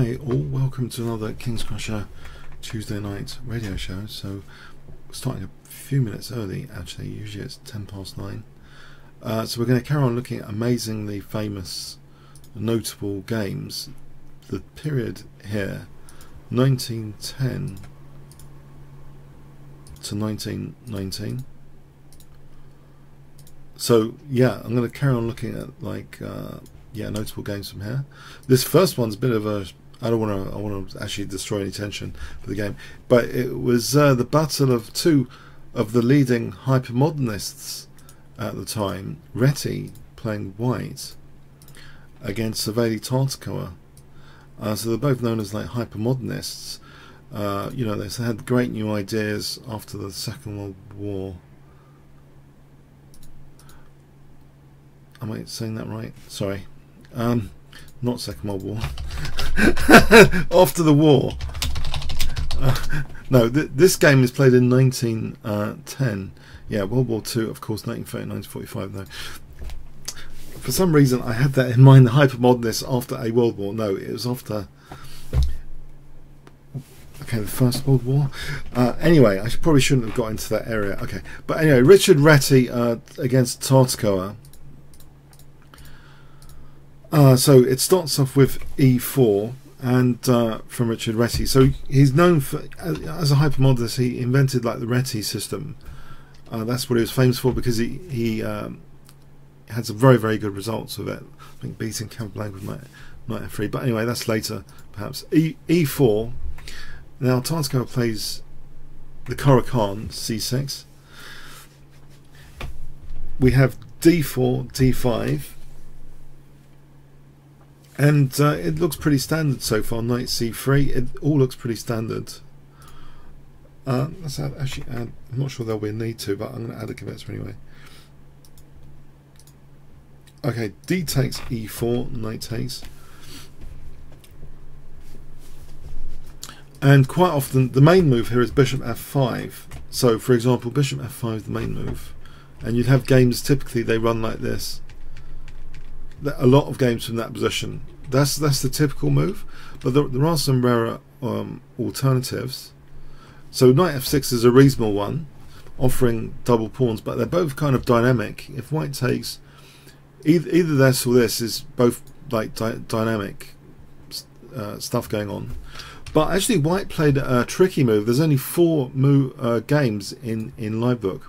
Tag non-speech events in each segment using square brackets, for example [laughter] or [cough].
Hey all, welcome to another Kingscrusher Tuesday night radio show. So, starting a few minutes early actually, usually it's 10 past 9. Uh, so, we're going to carry on looking at amazingly famous, notable games. The period here, 1910 to 1919. So, yeah, I'm going to carry on looking at like. Uh, yeah, notable games from here. This first one's a bit of a. I don't want to. I want to actually destroy any tension for the game, but it was uh, the battle of two of the leading hypermodernists at the time. Reti playing white against Savielly Tartakower. Uh, so they're both known as like hypermodernists. Uh, you know, they had great new ideas after the Second World War. Am I saying that right? Sorry. Um, not Second World War. [laughs] [laughs] After the war. Uh, no, th this game is played in 1910. Uh, yeah, World War Two, of course, 1939 to 45. Though, for some reason, I had that in mind. The hypermodernists after a World War. No, it was after. Okay, the First World War. Uh, anyway, I probably shouldn't have got into that area. Okay, but anyway, Richard Reti uh, against Tartakower. Uh, so it starts off with E4 and uh, from Richard Reti. So he's known for as a hypermodernist. He invented like the Reti system. Uh, that's what he was famous for because he he um, had some very very good results with it. I think beating Capablanca with knight, knight f3. But anyway, that's later perhaps. E E4. Now Tartakower plays the Caro-Kann C6. We have D4 D5 and uh, it looks pretty standard so far. Knight c3, it all looks pretty standard. Uh, let's add, actually add, I'm not sure there'll be a need to, but I'm going to add a Kibitzer anyway. Okay, d takes e4, knight takes. And quite often the main move here is bishop f5. So for example, bishop f5 is the main move. And you'd have games, typically they run like this a lot of games from that position. That's that's the typical move, but there, there are some rarer um, alternatives. So knight f6 is a reasonable one, offering double pawns, but they're both kind of dynamic. If white takes either, either this or this is both like dy dynamic uh, stuff going on. But actually, white played a tricky move. There's only four move, uh, games in in Livebook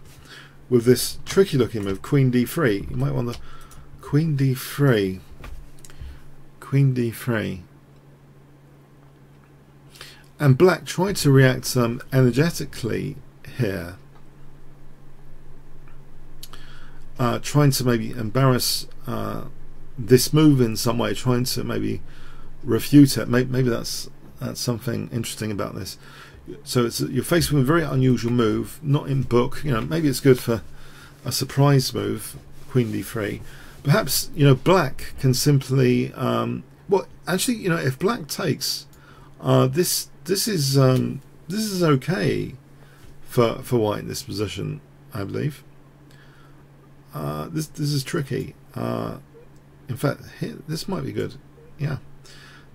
with this tricky looking move, Queen d3. You might want to Queen d3. Queen d3. And black tried to react um, energetically here. Uh, trying to maybe embarrass uh, this move in some way, trying to maybe refute it. Maybe, maybe that's that's something interesting about this. So it's you're faced with a very unusual move, not in book. You know, maybe it's good for a surprise move, Queen d3. Perhaps you know black can simply um, well actually you know if black takes uh, this this is um, this is okay for for white in this position I believe. Uh, this this is tricky. Uh, in fact, here, this might be good. Yeah,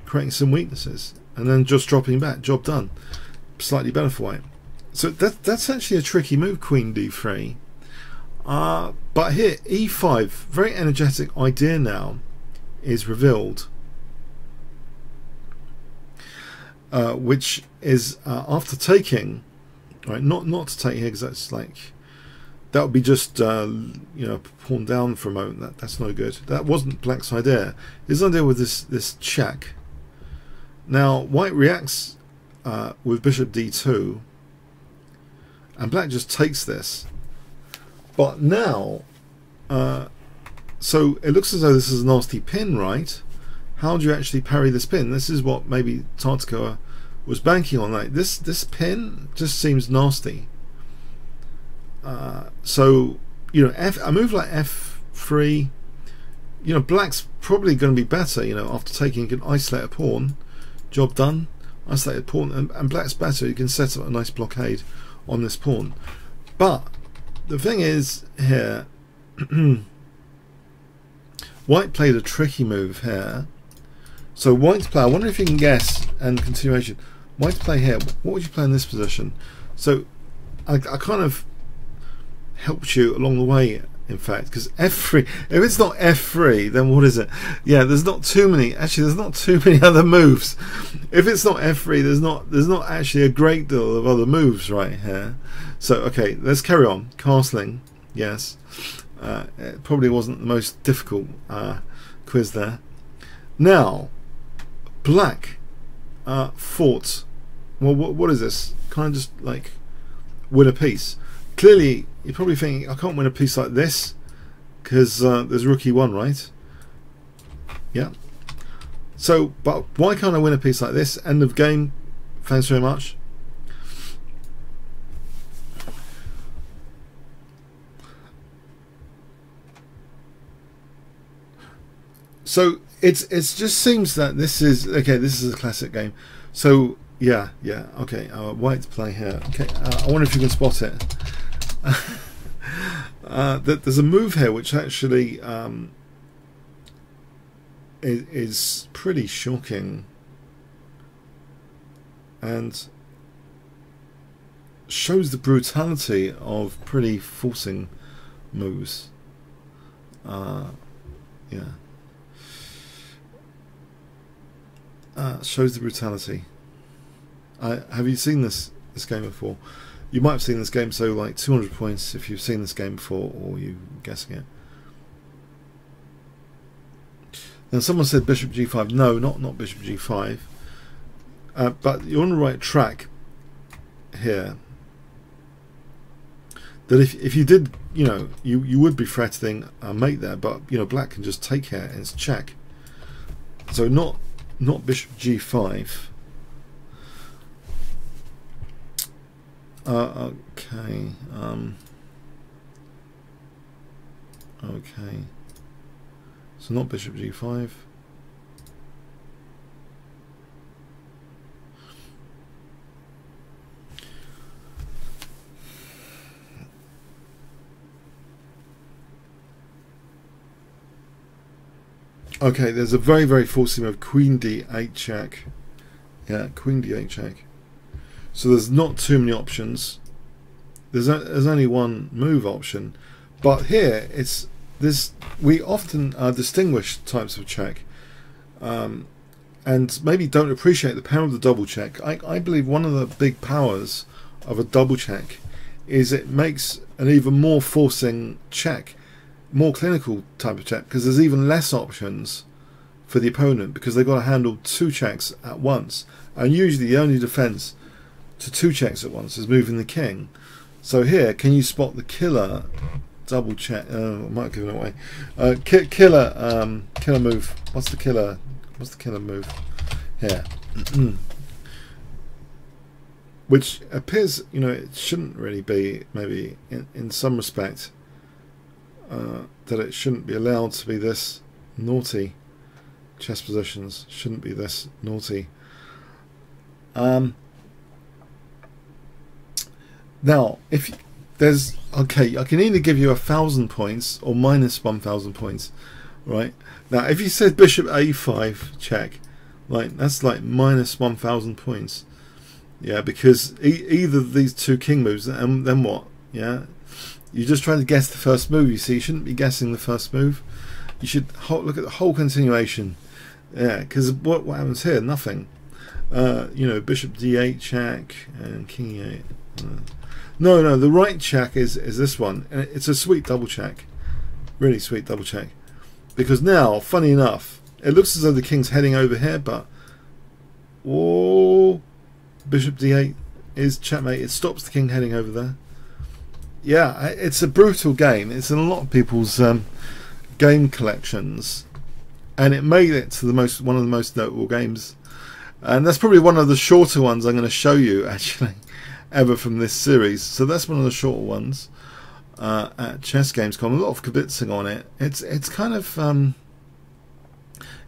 creating some weaknesses and then just dropping back. Job done. Slightly better for white. So that that's actually a tricky move. Queen d3. Uh, but here, e5, very energetic idea now is revealed, uh, which is uh, after taking, right? Not not to take here because that's like that would be just uh, you know pawn down for a moment. That that's no good. That wasn't Black's idea. His idea with this this check. Now White reacts uh, with Bishop d2, and Black just takes this but now, uh, so it looks as though this is a nasty pin, right? How do you actually parry this pin? This is what maybe Tartakower was banking on. Like this, this pin just seems nasty. Uh, so you know, F, a move like f3, you know, black's probably going to be better. You know, after taking, you can isolate a pawn. Job done. Isolate a pawn, and, and black's better. You can set up a nice blockade on this pawn. But the thing is here, [clears throat] White played a tricky move here. So white to play. I wonder if you can guess and continuation. White to play here. What would you play in this position? So I, I kind of helped you along the way in fact because f3 if it's not f3 then what is it? Yeah there's not too many actually there's not too many [laughs] other moves. If it's not f3 there's not there's not actually a great deal of other moves right here. So okay let's carry on. Castling yes. Uh, it probably wasn't the most difficult uh, quiz there. Now black uh, fought well what, what is this? Kind of just like win a piece clearly you're probably thinking, I can't win a piece like this because uh, there's rookie one, right? Yeah. So, but why can't I win a piece like this? End of game. Thanks very much. So it's it just seems that this is okay. This is a classic game. So yeah, yeah, okay. Uh, white play here. Okay, uh, I wonder if you can spot it. Uh, that there's a move here which actually um, is, is pretty shocking and shows the brutality of pretty forcing moves. Uh, yeah. Uh, shows the brutality. Uh, have you seen this this game before? You might have seen this game, so like 200 points if you've seen this game before or you're guessing it. Now someone said bishop g5. No, not not bishop g5. Uh, but you're on the right track here. That if if you did, you know, you you would be threatening a mate there, but you know, black can just take here and it's check. So not not bishop g5. Uh, okay. Um, okay. So not bishop g5. Okay, there's a very, very forcing move. Queen d8 check. Yeah, queen d8 check. So there's not too many options. There's, a, there's only one move option. But here, it's this. we often uh, distinguish types of check. Um, and maybe don't appreciate the power of the double check. I, I believe one of the big powers of a double check is it makes an even more forcing check, more clinical type of check, because there's even less options for the opponent because they've got to handle two checks at once. And usually the only defense to two checks at once is moving the king. So here, can you spot the killer double check? Uh, I might give it away. Uh, ki killer, um, killer move. What's the killer? What's the killer move? Here, [clears throat] which appears, you know, it shouldn't really be. Maybe in in some respect, uh, that it shouldn't be allowed to be this naughty. Chess positions shouldn't be this naughty. Um, now, if there's okay, I can either give you a thousand points or minus one thousand points, right? Now, if you said bishop a5 check, like that's like minus one thousand points, yeah, because e either of these two king moves, and then what? Yeah, you're just trying to guess the first move. You see, you shouldn't be guessing the first move. You should look at the whole continuation. Yeah, because what, what happens here? Nothing. Uh, you know, bishop d8 check and king e8. Uh, no, no, the right check is, is this one. And it's a sweet double check. Really sweet double check. Because now, funny enough, it looks as though the king's heading over here, but... Oh, bishop d8 is checkmate. It stops the king heading over there. Yeah, it's a brutal game. It's in a lot of people's um, game collections. And it made it to the most one of the most notable games. And that's probably one of the shorter ones I'm going to show you, [laughs] actually ever from this series. So that's one of the shorter ones uh, at Chessgames.com. A lot of kibitzing on it. It's it's kind of um,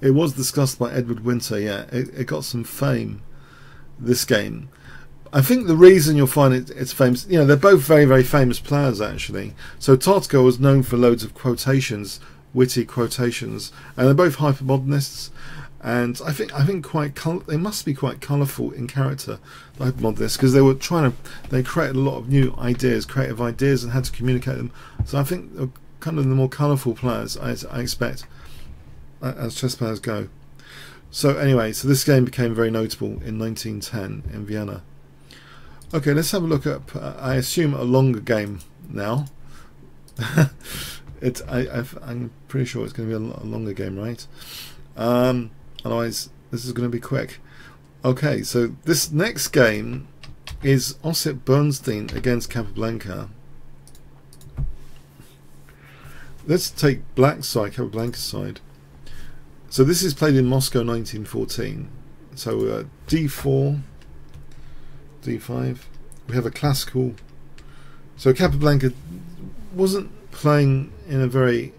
it was discussed by Edward Winter. Yeah, it, it got some fame. This game. I think the reason you'll find it it's famous, you know, they're both very, very famous players actually. So Tartakower known for loads of quotations, witty quotations, and they're both hypermodernists. And I think I think quite col- they must be quite colourful in character. I mod this because they were trying to they created a lot of new ideas, creative ideas, and had to communicate them. So I think they're kind of the more colourful players I, I expect as chess players go. So anyway, so this game became very notable in 1910 in Vienna. Okay, let's have a look at. Uh, I assume a longer game now. [laughs] it's I, am pretty sure it's going to be a, a longer game, right? Um, Otherwise, this is going to be quick. Okay, so this next game is Ossip Bernstein against Capablanca. Let's take black side, Capablanca's side. So this is played in Moscow 1914. So uh, d4, d5. We have a classical. So Capablanca wasn't playing in a very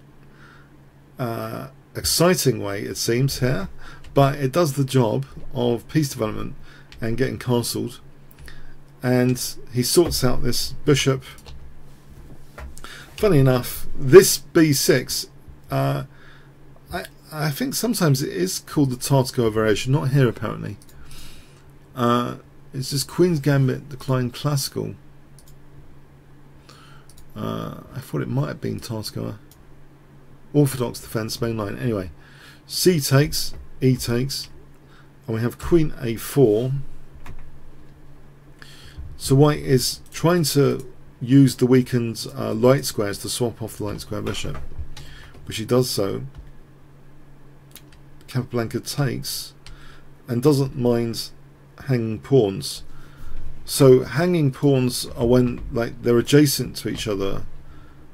uh, exciting way, it seems, here but it does the job of piece development and getting castled. And he sorts out this bishop. Funny enough this b6 uh, I, I think sometimes it is called the Tartakower variation not here apparently. Uh, it's just Queen's Gambit decline classical. Uh, I thought it might have been Tartakower Orthodox defense main line. Anyway C takes e takes and we have queen a4 so white is trying to use the weakened uh, light squares to swap off the light square bishop which he does so. Capablanca takes and doesn't mind hanging pawns. So hanging pawns are when like they're adjacent to each other.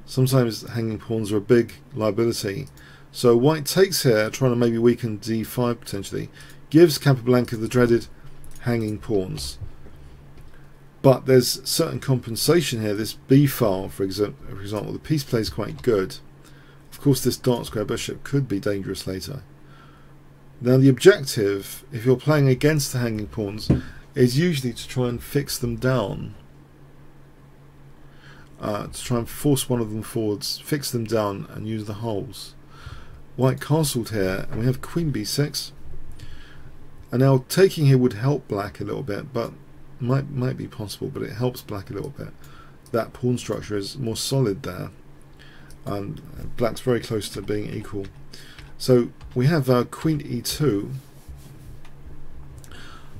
Sometimes hanging pawns are a big liability so white takes here, trying to maybe weaken d5 potentially, gives Capablanca the dreaded hanging pawns. But there's certain compensation here. This b file, for example, for example, the piece plays quite good. Of course, this dark square bishop could be dangerous later. Now, the objective, if you're playing against the hanging pawns, is usually to try and fix them down. Uh, to try and force one of them forwards, fix them down, and use the holes white castled here and we have queen b6 and now taking here would help black a little bit but might might be possible but it helps black a little bit. That pawn structure is more solid there and black's very close to being equal. So we have uh, queen e2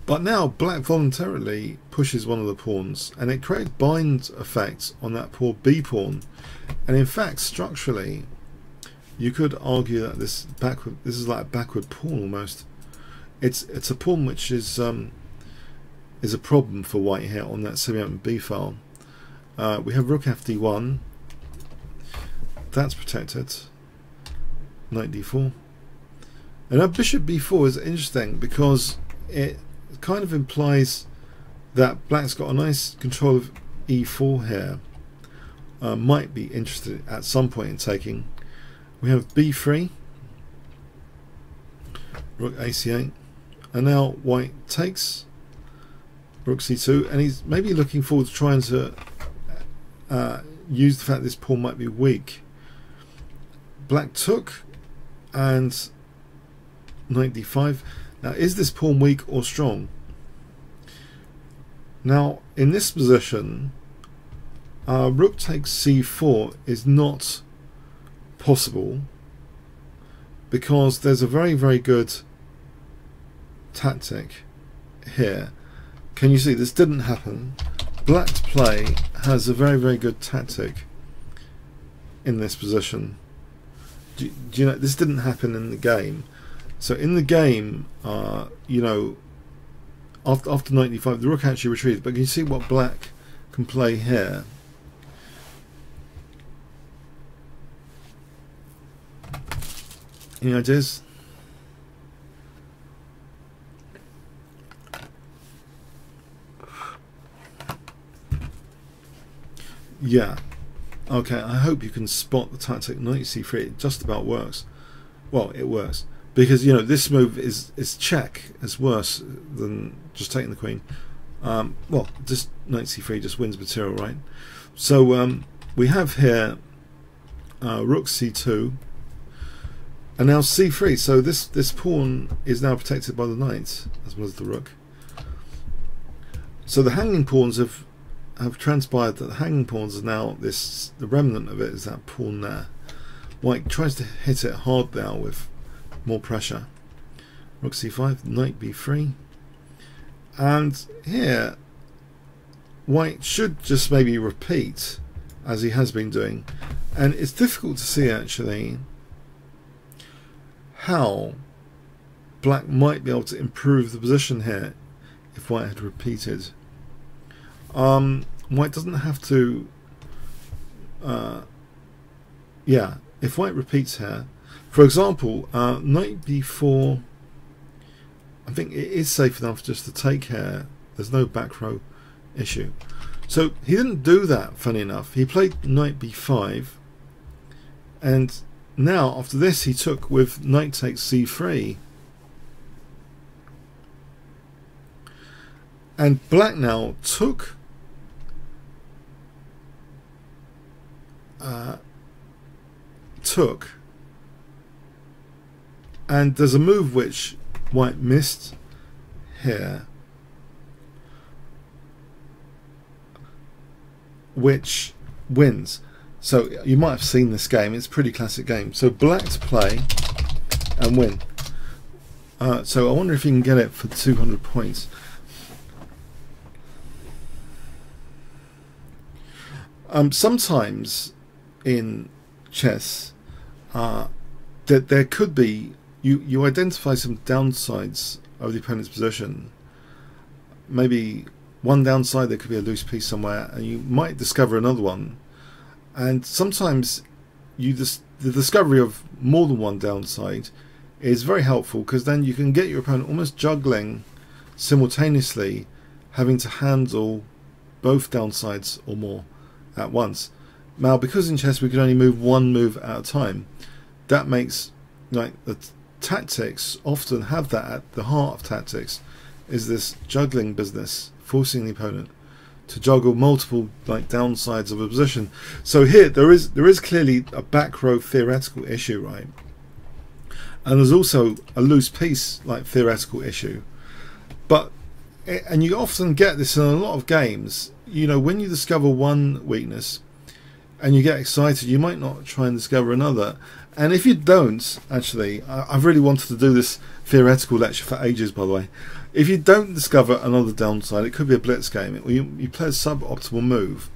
but now black voluntarily pushes one of the pawns and it creates bind effects on that poor b pawn. And in fact structurally you could argue that this backward this is like a backward pawn almost. It's it's a pawn which is um, is a problem for white here on that semi-open b file. Uh, we have rook fd1 that's protected. Knight d4 and now bishop b4 is interesting because it kind of implies that black's got a nice control of e4 here. Uh, might be interested at some point in taking we have b3 rook ac8 and now white takes rook c2 and he's maybe looking forward to trying to uh, use the fact this pawn might be weak. Black took and knight d5 now is this pawn weak or strong? Now in this position uh, rook takes c4 is not possible because there's a very very good tactic here. Can you see this didn't happen? Black's play has a very very good tactic in this position. Do, do you know this didn't happen in the game. So in the game uh, you know after, after 95 the rook actually retreats but can you see what black can play here Any ideas? Yeah. Okay, I hope you can spot the tactic knight c3. It just about works. Well, it works. Because, you know, this move is, is check. It's worse than just taking the queen. Um, well, just knight c3 just wins material, right? So um, we have here uh, rook c2 And now c3, so this, this pawn is now protected by the knight, as well as the rook. So the hanging pawns have have transpired that the hanging pawns now this the remnant of it is that pawn there. White tries to hit it hard now with more pressure. Rook c5, knight b3. And here White should just maybe repeat as he has been doing. And it's difficult to see actually how black might be able to improve the position here if white had repeated. Um, white doesn't have to uh, yeah, if white repeats here, for example, uh, knight b4, I think it is safe enough just to take here. There's no back row issue. So he didn't do that, funny enough. He played knight b5, and now after this he took with knight takes c3. And black now took uh, took and there's a move which white missed here which wins. So you might have seen this game. It's a pretty classic game. So black to play and win. Uh, so I wonder if you can get it for 200 points. Um, sometimes in chess, uh, that there could be you you identify some downsides of the opponent's position. Maybe one downside there could be a loose piece somewhere and you might discover another one and sometimes you the discovery of more than one downside is very helpful because then you can get your opponent almost juggling simultaneously having to handle both downsides or more at once. Now because in chess we can only move one move at a time that makes like the tactics often have that at the heart of tactics is this juggling business forcing the opponent to juggle multiple like downsides of a position. So here there is there is clearly a back row theoretical issue, right? And there's also a loose piece like theoretical issue. But eh, and you often get this in a lot of games. You know, when you discover one weakness and you get excited, you might not try and discover another. And if you don't, actually, I've really wanted to do this theoretical lecture for ages, by the way. If you don't discover another downside, it could be a blitz game, or you, you play a suboptimal move,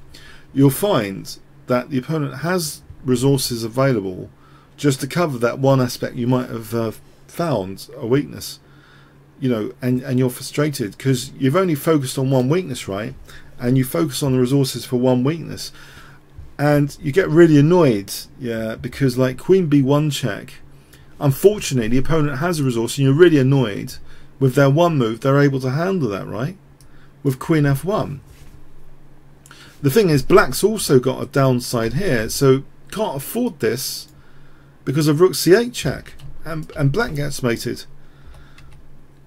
you'll find that the opponent has resources available just to cover that one aspect you might have uh, found a weakness. You know, and, and you're frustrated because you've only focused on one weakness, right? And you focus on the resources for one weakness. And you get really annoyed, yeah, because like Queen B1 check, unfortunately the opponent has a resource and you're really annoyed with their one move, they're able to handle that, right? With Queen F1. The thing is, Black's also got a downside here, so can't afford this because of Rook C8 check, and, and Black gets mated.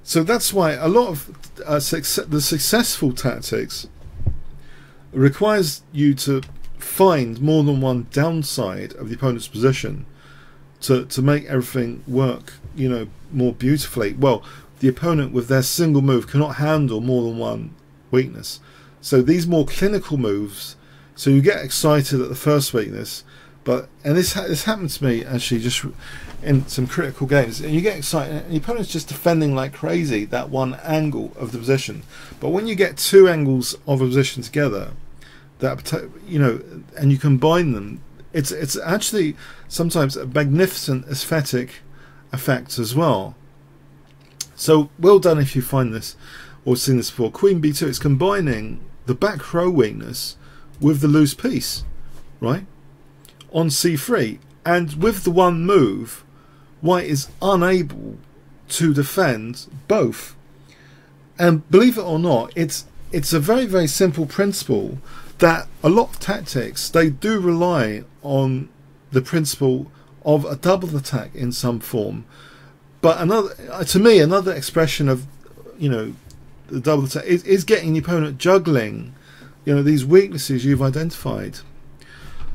So that's why a lot of uh, success, the successful tactics requires you to find more than one downside of the opponent's position to, to make everything work, you know, more beautifully. Well, the opponent with their single move cannot handle more than one weakness. So these more clinical moves, so you get excited at the first weakness, but and this ha this happened to me actually just in some critical games, and you get excited, and the opponent's just defending like crazy that one angle of the position. But when you get two angles of a position together, that you know, and you combine them, it's it's actually sometimes a magnificent aesthetic effect as well. So well done if you find this or seen this before. Queen b2, it's combining the back row weakness with the loose piece, right? On c3. And with the one move, white is unable to defend both. And believe it or not, it's it's a very, very simple principle that a lot of tactics, they do rely on the principle of a double attack in some form but another, uh, to me, another expression of, you know, the double attack is, is getting the opponent juggling, you know, these weaknesses you've identified.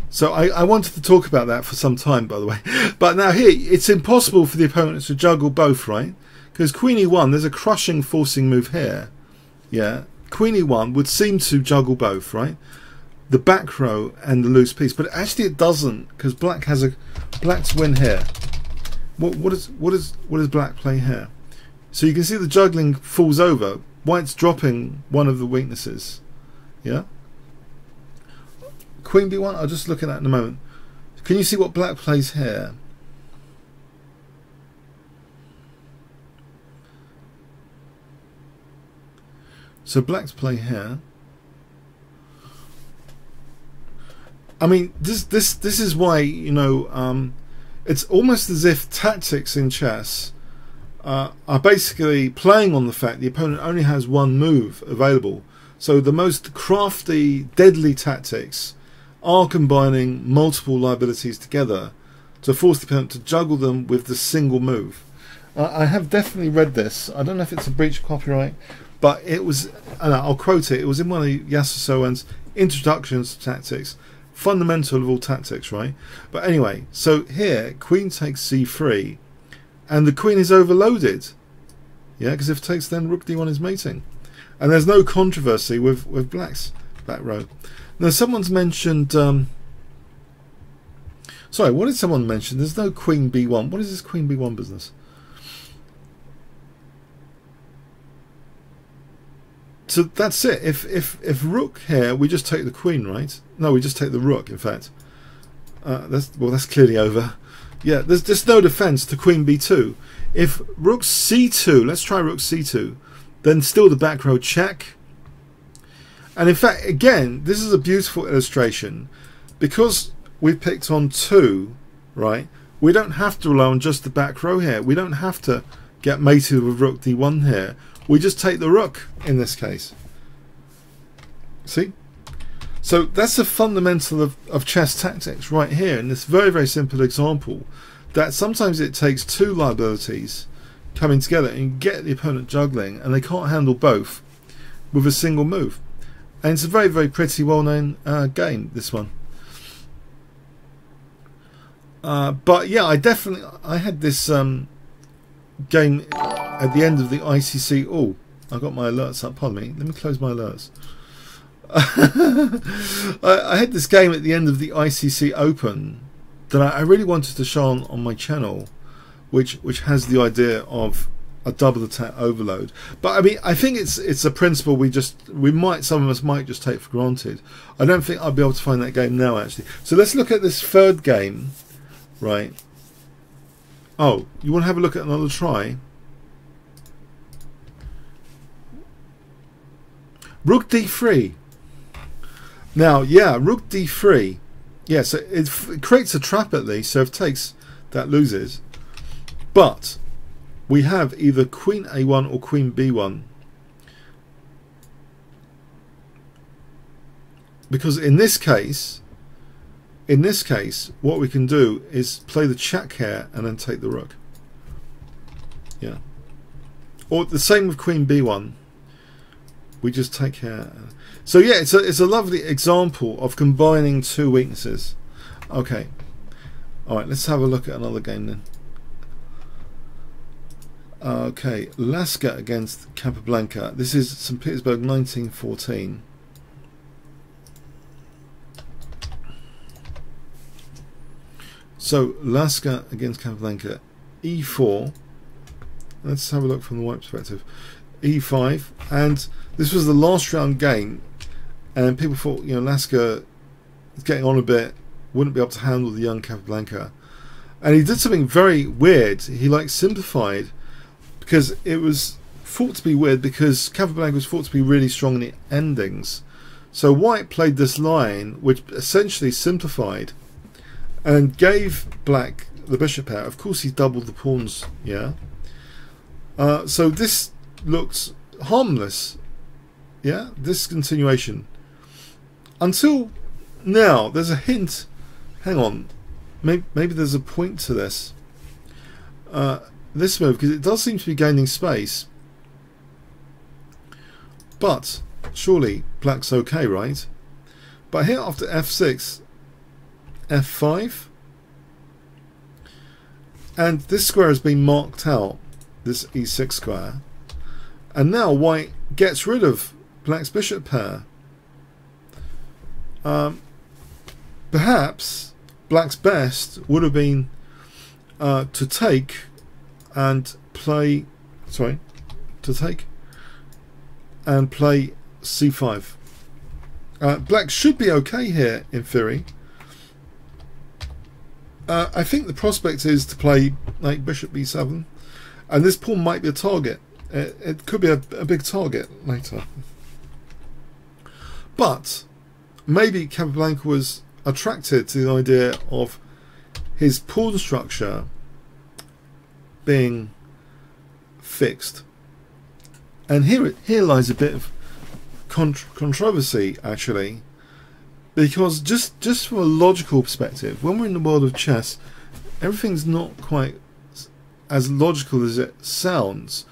So I, I, wanted to talk about that for some time, by the way. [laughs] But now here, it's impossible for the opponents to juggle both, right? Because queen e1, there's a crushing forcing move here. Yeah, queen e1 would seem to juggle both, right? The back row and the loose piece, but actually it doesn't because black has a black's win here. What what is what is what does black play here? So you can see the juggling falls over. White's dropping one of the weaknesses. Yeah. Queen b1. I'll just look at that in a moment. Can you see what black plays here? So black's play here. I mean, this this this is why you know um, it's almost as if tactics in chess uh, are basically playing on the fact the opponent only has one move available. So the most crafty, deadly tactics are combining multiple liabilities together to force the opponent to juggle them with the single move. Uh, I have definitely read this. I don't know if it's a breach of copyright, but it was, and I'll quote it, it was in one of Yasuo introductions to tactics, fundamental of all tactics, right? But anyway, so here, queen takes c3, and the queen is overloaded. Yeah, because if it takes then rook d1 is mating. And there's no controversy with, with black's back row. Now someone's mentioned, um, sorry, what did someone mention? There's no queen b1. What is this queen b1 business? So that's it. If if if rook here, we just take the queen, right? No, we just take the rook. In fact, uh, that's well, that's clearly over. Yeah, there's just no defense to queen b2. If rook c2, let's try rook c2, then still the back row check. And in fact, again, this is a beautiful illustration because we picked on two, right? We don't have to rely on just the back row here. We don't have to get mated with rook d1 here we just take the rook in this case. See? So that's the fundamental of, of chess tactics right here in this very, very simple example that sometimes it takes two liabilities coming together and get the opponent juggling and they can't handle both with a single move. And it's a very, very pretty well-known uh, game, this one. Uh, but yeah, I definitely, I had this um, game at the end of the ICC. Oh, I got my alerts up. Pardon me. Let me close my alerts. [laughs] I, I, had this game at the end of the ICC Open that I, I really wanted to show on, on my channel, which which has the idea of a double attack overload. But I mean, I think it's it's a principle we just we might some of us might just take for granted. I don't think I'll be able to find that game now actually. So let's look at this third game, right? Oh, you want to have a look at another try? Rook d3. Now, yeah, rook d3. Yes, yeah, so it, it creates a trap at least. So if takes, that loses. But we have either queen a1 or queen b1. Because in this case, in this case, what we can do is play the check here and then take the rook. Yeah. Or the same with queen b1 we just take care. So yeah, it's a it's a lovely example of combining two weaknesses. Okay, all right. Let's have a look at another game then. Okay, Lasker against Capablanca. This is St. Petersburg 1914. So Lasker against Capablanca, e4. Let's have a look from the white perspective e5 and this was the last round game and people thought you know Lasker is getting on a bit wouldn't be able to handle the young Capablanca and he did something very weird. He like simplified because it was thought to be weird because Capablanca was thought to be really strong in the endings. So White played this line which essentially simplified and gave Black the bishop out of course he doubled the pawns yeah? Uh, so this looked harmless. Yeah, discontinuation. Until now, there's a hint. Hang on, maybe, maybe there's a point to this. Uh, this move because it does seem to be gaining space. But surely black's okay, right? But here after f6, f5 and this square has been marked out this e6 square and now white gets rid of black's bishop pair. Um, perhaps black's best would have been uh, to take and play sorry to take and play c5 uh, black should be okay here in theory. Uh, I think the prospect is to play like bishop b7 and this pawn might be a target it, it could be a, a big target later but maybe Capablanca was attracted to the idea of his pawn structure being fixed. And here, it here lies a bit of controversy, actually, because just just from a logical perspective, when we're in the world of chess, everything's not quite as logical as it sounds.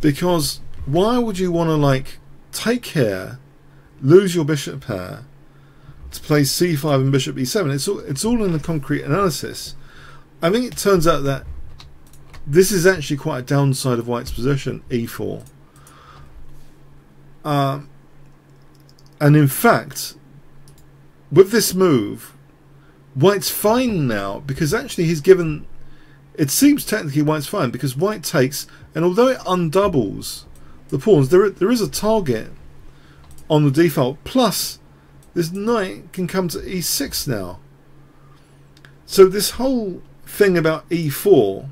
Because why would you want to like take here, lose your bishop pair, to play c5 and bishop e7. It's all, it's all in the concrete analysis. I think it turns out that this is actually quite a downside of white's position, e4. Um, and in fact, with this move, white's fine now because actually he's given. It seems technically white's fine because white takes, and although it undoubles the pawns, there there is a target on the d file. Plus, this knight can come to e6 now. So this whole thing about e4,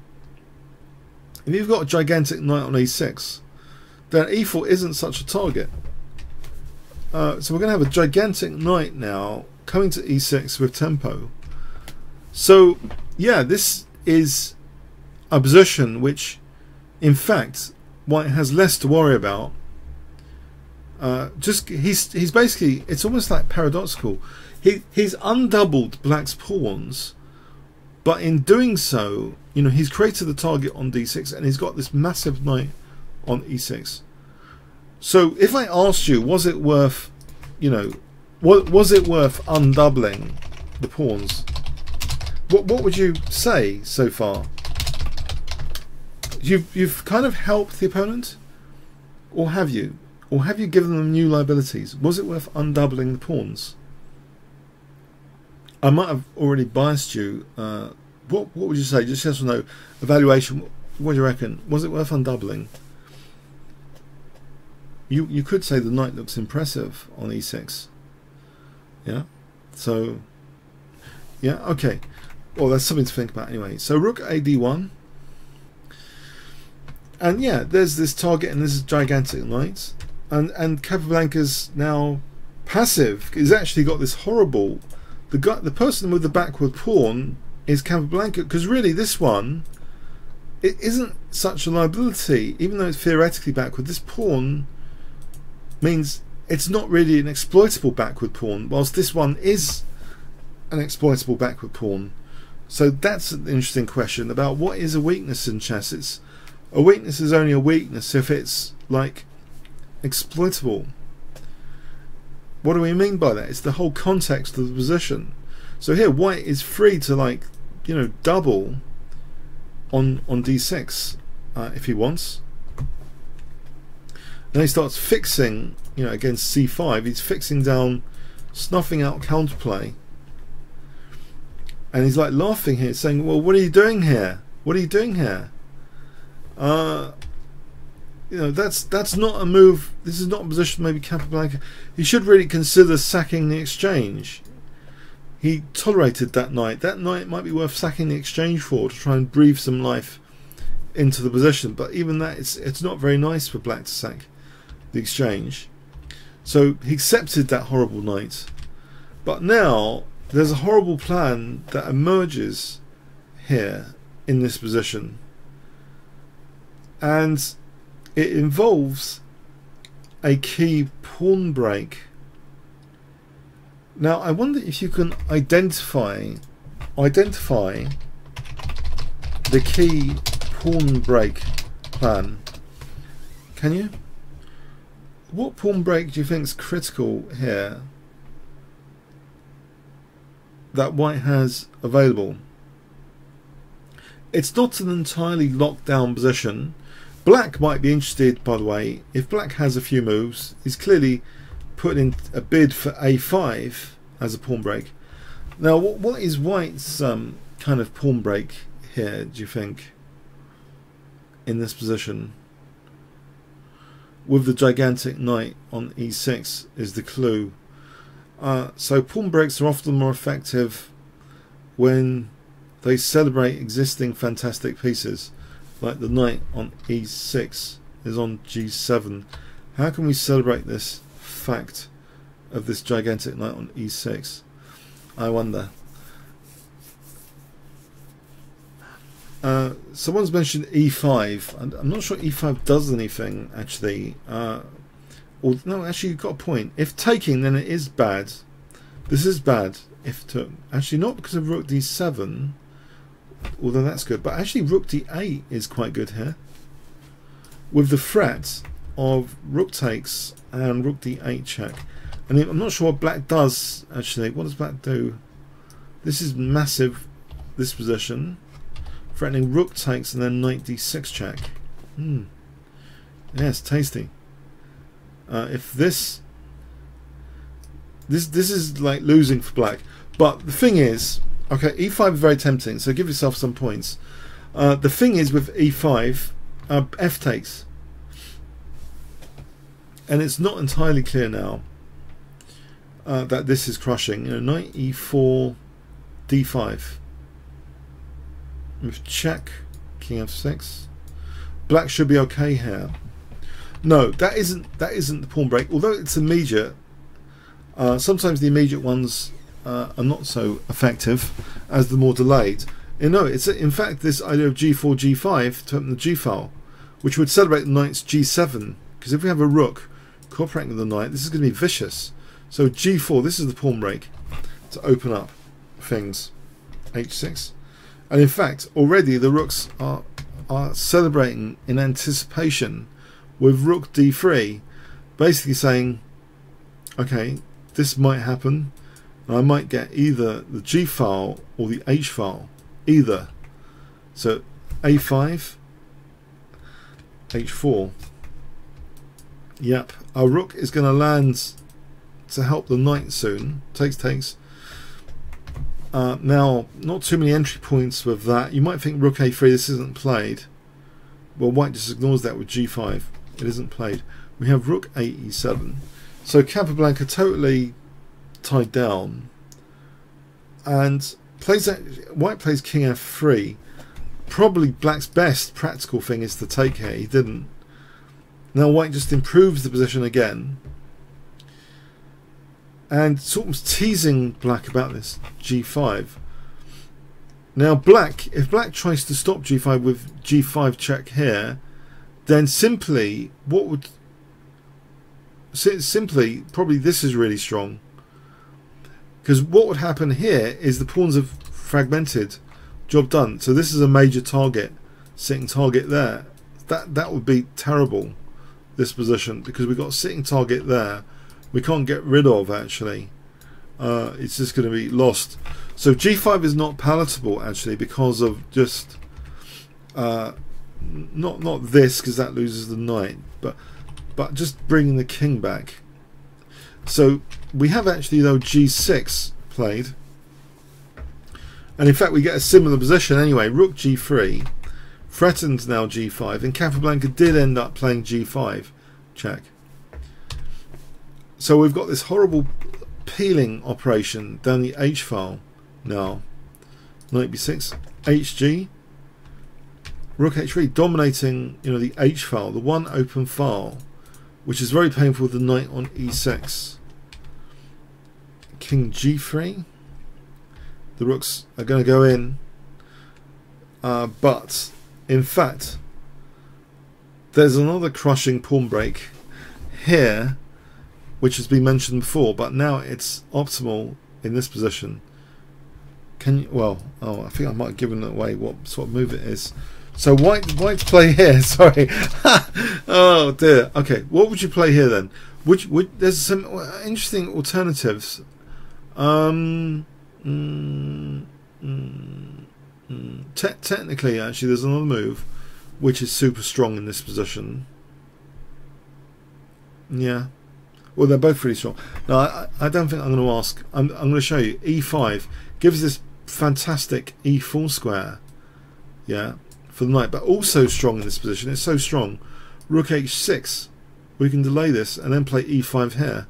if you've got a gigantic knight on e6, then e4 isn't such a target. Uh, so we're going to have a gigantic knight now coming to e6 with tempo. So yeah, this is a position which, in fact, White has less to worry about uh, just he's he's basically it's almost like paradoxical. He he's undoubled black's pawns, but in doing so, you know, he's created the target on d6 and he's got this massive knight on e6. So if I asked you, was it worth, you know, what was it worth undoubling the pawns? What what would you say so far? You've you've kind of helped the opponent, or have you? Or have you given them new liabilities? Was it worth undoubling the pawns? I might have already biased you. Uh, what what would you say? Just yes or no. Evaluation. What do you reckon? Was it worth undoubling? You you could say the knight looks impressive on e6. Yeah. So. Yeah. Okay. Well, that's something to think about anyway. So rook a d1. And yeah, there's this target and this is gigantic knight and and Capablanca's now passive. He's actually got this horrible. The guy, the person with the backward pawn is Capablanca because really this one it isn't such a liability, even though it's theoretically backward. This pawn means it's not really an exploitable backward pawn, whilst this one is an exploitable backward pawn. So that's an interesting question about what is a weakness in chess. It's a weakness is only a weakness if it's like exploitable. What do we mean by that? It's the whole context of the position. So here, white is free to like, you know, double on on d6 uh, if he wants. Then he starts fixing, you know, against c5. He's fixing down, snuffing out counterplay. And he's like laughing here, saying, "Well, what are you doing here? What are you doing here?" Uh, you know that's that's not a move. This is not a position. Maybe Capablanca. He should really consider sacking the exchange. He tolerated that knight. That knight might be worth sacking the exchange for to try and breathe some life into the position. But even that, it's it's not very nice for Black to sack the exchange. So he accepted that horrible knight. But now there's a horrible plan that emerges here in this position. And it involves a key pawn break. Now I wonder if you can identify identify the key pawn break plan. Can you? What pawn break do you think is critical here? That white has available. It's not an entirely locked down position. Black might be interested, by the way, if black has a few moves, he's clearly putting in a bid for a5 as a pawn break. Now, what is white's um, kind of pawn break here, do you think, in this position? With the gigantic knight on e6 is the clue. Uh, so pawn breaks are often more effective when they celebrate existing fantastic pieces, like the knight on e6 is on g7. How can we celebrate this fact of this gigantic knight on e6? I wonder. Uh, someone's mentioned e5. and I'm not sure e5 does anything actually. Uh, or, no, actually, you've got a point. If taking, then it is bad. This is bad. If to actually not because of rook d7, although that's good. But actually, rook d8 is quite good here. With the threat of rook takes and rook d8 check. And I'm not sure what black does actually. What does black do? This is massive. This position, threatening rook takes and then knight d6 check. Hmm. Yes, tasty. Uh, if this this this is like losing for black. But the thing is, okay, e5 is very tempting, so give yourself some points. Uh, the thing is with e5, uh, f takes, and it's not entirely clear now uh, that this is crushing. You know, knight e4, d5, with check, king f6. Black should be okay here. No, that isn't that isn't the pawn break. Although it's immediate, uh, sometimes the immediate ones uh, are not so effective as the more delayed. You know, it's in fact this idea of g4, g5 to open the g file, which would celebrate the knight's g7. Because if we have a rook cooperating with the knight, this is going to be vicious. So g4, this is the pawn break to open up things. h6, and in fact, already the rooks are are celebrating in anticipation with rook d3 basically saying okay this might happen. And I might get either the G file or the H file either. So A5 H4 yep our rook is going to land to help the knight soon. Takes takes. Uh, now not too many entry points with that. You might think rook a3 this isn't played. Well white just ignores that with g5 it isn't played. We have rook 8 e7. So Capablanca totally tied down. And plays that, white plays king f3. Probably black's best practical thing is to take here. He didn't. Now white just improves the position again. And sort of teasing black about this g5. Now black, if black tries to stop g5 with g5 check here, then simply what would simply probably this is really strong. Because what would happen here is the pawns have fragmented. Job done. So this is a major target sitting target there. That that would be terrible this position because we've got sitting target there. We can't get rid of actually. Uh, it's just going to be lost. So g5 is not palatable actually because of just uh, not not this because that loses the knight, but but just bringing the king back. So we have actually though g6 played, and in fact we get a similar position anyway. Rook g3 threatens now g5, and Capablanca did end up playing g5 check. So we've got this horrible peeling operation down the h file now. Knight b6, hg Rook h3 dominating, you know, the h file, the one open file, which is very painful with the knight on e6. King g3. The rooks are going to go in, uh, but in fact, there's another crushing pawn break here, which has been mentioned before, but now it's optimal in this position. Can you? Well, oh, I think I might have given away what sort of move it is. So white white play here. [laughs] Sorry. [laughs] oh dear. Okay, what would you play here then? Which would there's some interesting alternatives. Um, Mm, mm, mm. Te technically, actually, there's another move which is super strong in this position. Yeah. Well, they're both pretty strong. No, I, I don't think I'm going to ask. I'm, I'm going to show you. E5 gives this fantastic E4 square. Yeah, for the knight, but also strong in this position. It's so strong. Rook H6. We can delay this and then play E5 here.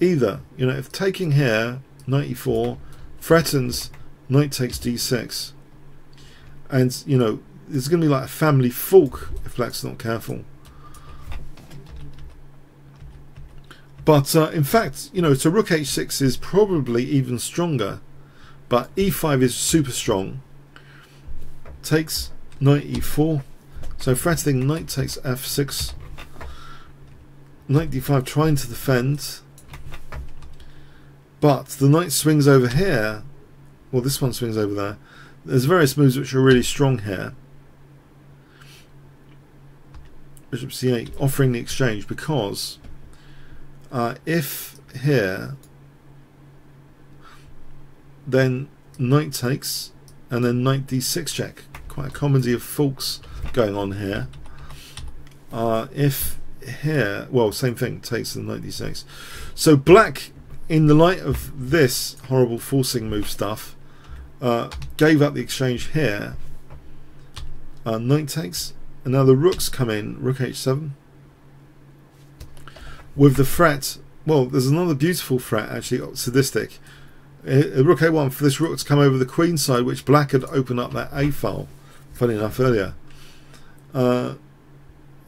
Either, you know, if taking here, knight E4, threatens, knight takes D6. And, you know, there's going to be like a family fork if black's not careful. But uh, in fact, you know, so rook h6 is probably even stronger. But e5 is super strong. Takes knight e4. So threatening knight takes f6. Knight d5 trying to defend. But the knight swings over here. Well, this one swings over there. There's various moves which are really strong here. Bishop c8 offering the exchange because uh, if here then knight takes and then knight d6 check quite a comedy of forks going on here uh, if here well same thing takes the knight d6 so black in the light of this horrible forcing move stuff uh, gave up the exchange here uh, knight takes and now the rooks come in rook h7 with the threat. Well, there's another beautiful threat actually, sadistic. Uh, rook a1 for this rook to come over the queen side, which black had opened up that a file. Funny enough, earlier. Uh,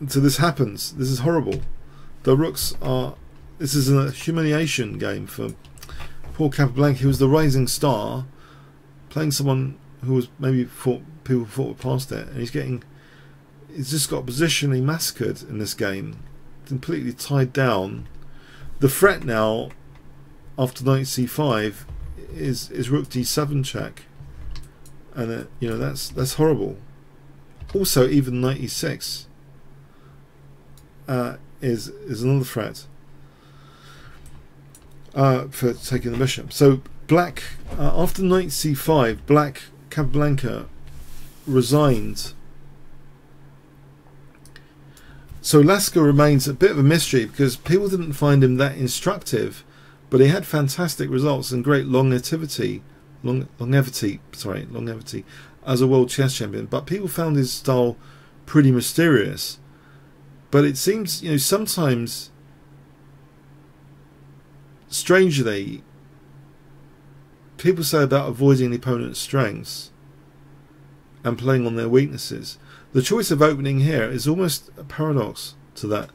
so this happens. This is horrible. The rooks are. This is a humiliation game for poor Capablanca. He was the rising star, playing someone who was maybe thought people thought were past it, and he's getting. He's just got positionally massacred in this game completely tied down. The threat now, after knight c5, is is rook d7 check, and uh, you know that's that's horrible. Also, even knight e6 uh, is is another threat uh, for taking the bishop. So black uh, after knight c5, black Capablanca resigned so Lasker remains a bit of a mystery because people didn't find him that instructive, but he had fantastic results and great long longevity, long, longevity, sorry, longevity as a world chess champion. But people found his style pretty mysterious. But it seems, you know, sometimes, strangely, people say about avoiding the opponent's strengths and playing on their weaknesses. The choice of opening here is almost a paradox to that.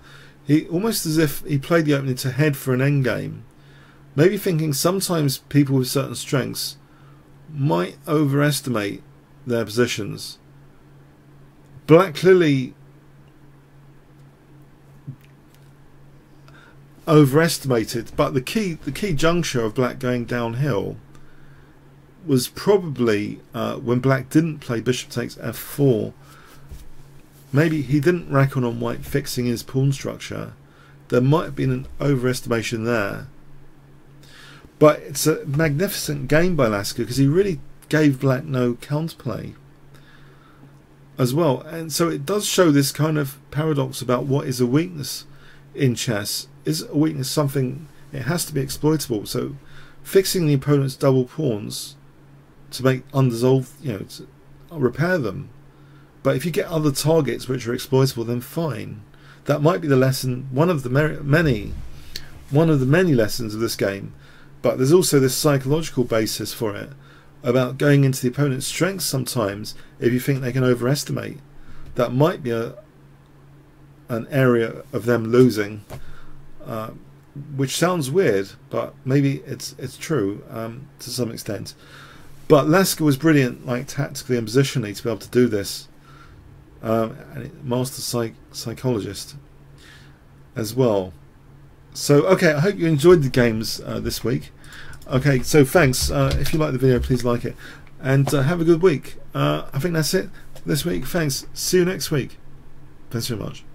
He almost as if he played the opening to head for an endgame, maybe thinking sometimes people with certain strengths might overestimate their positions. Black clearly overestimated, but the key the key juncture of Black going downhill was probably uh, when Black didn't play Bishop takes f4 Maybe he didn't reckon on white fixing his pawn structure. There might have been an overestimation there. But it's a magnificent game by Lasker because he really gave black no counterplay as well. And so it does show this kind of paradox about what is a weakness in chess. Is a weakness something it has to be exploitable? So fixing the opponent's double pawns to make undissolved, you know, to repair them but if you get other targets which are exploitable, then fine. That might be the lesson, one of the many, one of the many lessons of this game. But there's also this psychological basis for it about going into the opponent's strengths sometimes if you think they can overestimate. That might be a an area of them losing, uh, which sounds weird, but maybe it's it's true um, to some extent. But Lasker was brilliant, like tactically and positionally, to be able to do this um, master psych psychologist as well. So, okay, I hope you enjoyed the games uh, this week. Okay, so thanks. Uh, if you like the video, please like it. And uh, have a good week. Uh, I think that's it this week. Thanks. See you next week. Thanks very much.